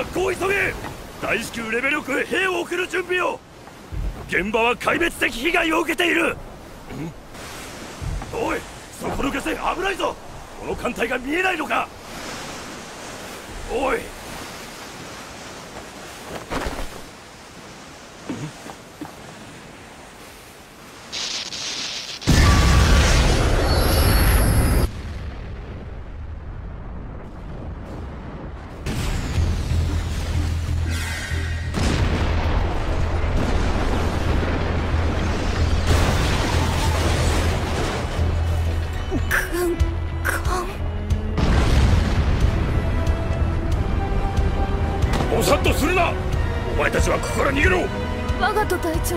学校急げ大至急レベル6へ兵を送る準備を。現場は壊滅的被害を受けている。おいそこの下船危ないぞ。この艦隊が見えないのか。おい。おさっとするな。お前たちはここから逃げろ。我がと隊長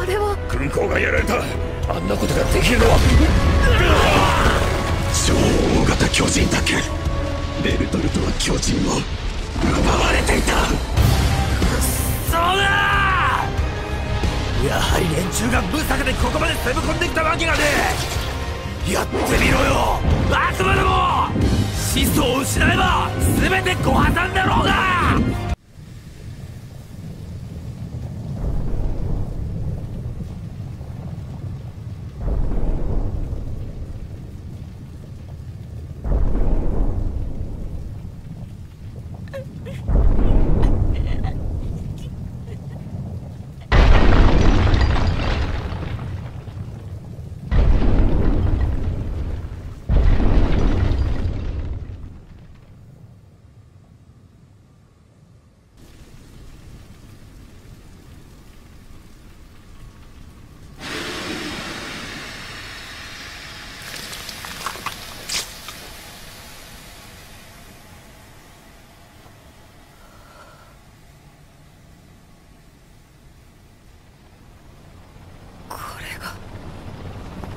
あれは。軍港がやられた。あんなことができるのは。超大型巨人だけ。ベルトルトは巨人を。奪われていた。そうだやはり連中が無策でここまで攻め込んできたわけがねえやってみろよ。悪魔ども。始祖を失えば全てご破産だろうが。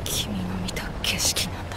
君の見た景色なんて